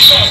Yeah.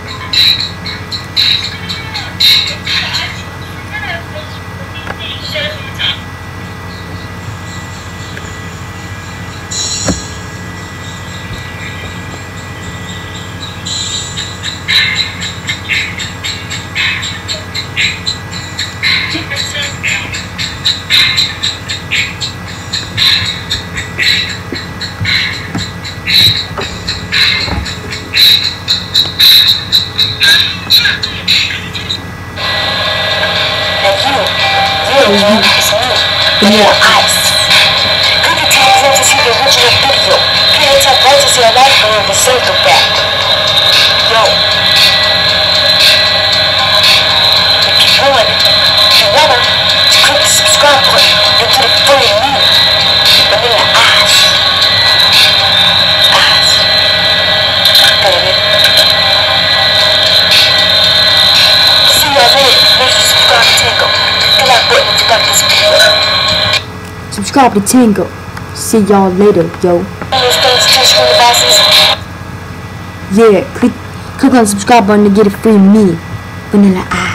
Thank you. yeah. Subscribe the tango. See y'all later, yo. Yeah, click click on the subscribe button to get a free me. Vanilla ah.